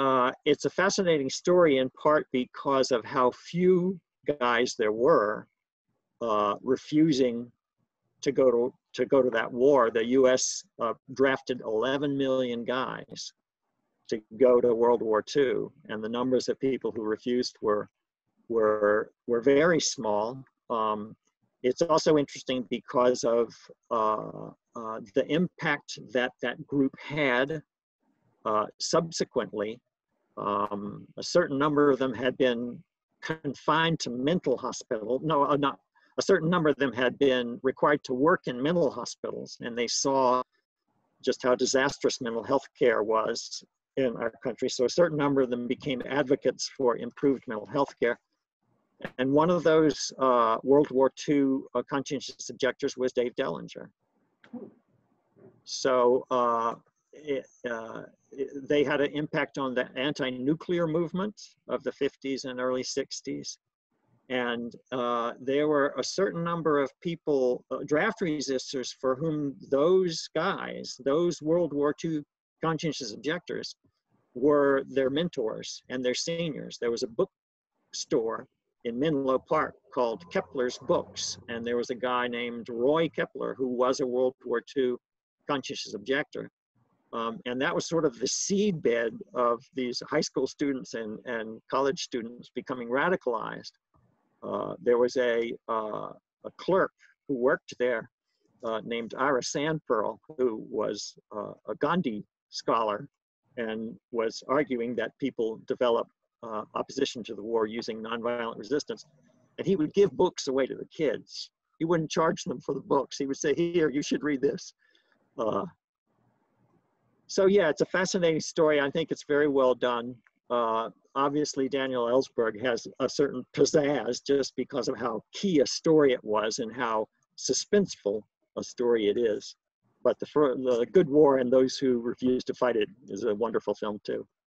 uh, it's a fascinating story in part because of how few guys there were uh, refusing to go to to go to that war. The U.S. Uh, drafted 11 million guys to go to World War II, and the numbers of people who refused were were were very small. Um, it's also interesting because of uh, uh, the impact that that group had uh, subsequently. Um, a certain number of them had been confined to mental hospital. No, uh, not a certain number of them had been required to work in mental hospitals, and they saw just how disastrous mental health care was in our country. So a certain number of them became advocates for improved mental health care. And one of those uh, World War II uh, conscientious objectors was Dave Dellinger. So uh, it, uh, they had an impact on the anti-nuclear movement of the 50s and early 60s. And uh, there were a certain number of people, uh, draft resistors, for whom those guys, those World War II conscientious objectors, were their mentors and their seniors. There was a bookstore in Menlo Park called Kepler's Books, and there was a guy named Roy Kepler who was a World War II conscientious objector. Um, and that was sort of the seedbed of these high school students and, and college students becoming radicalized. Uh, there was a, uh, a clerk who worked there uh, named Ira Sandperl, who was uh, a Gandhi scholar and was arguing that people develop uh, opposition to the war using nonviolent resistance. And he would give books away to the kids. He wouldn't charge them for the books. He would say, here, you should read this. So yeah, it's a fascinating story. I think it's very well done. Uh, obviously, Daniel Ellsberg has a certain pizzazz just because of how key a story it was and how suspenseful a story it is. But the, the Good War and Those Who Refuse to Fight It is a wonderful film too.